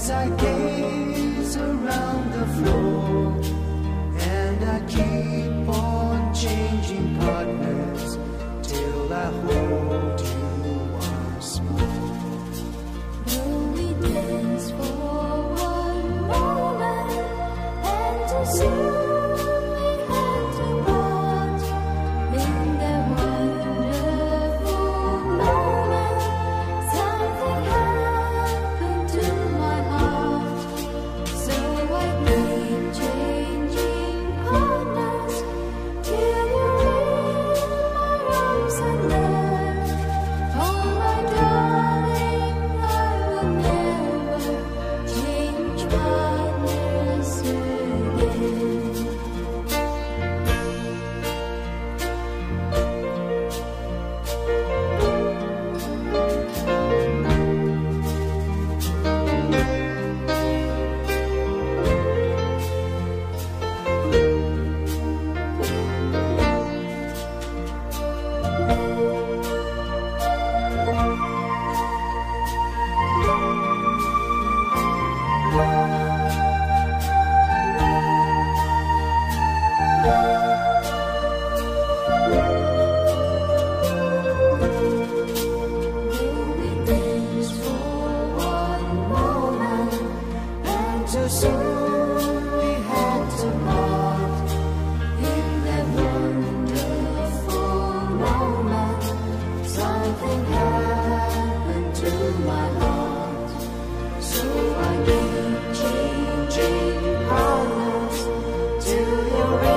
as I gaze around the floor and to your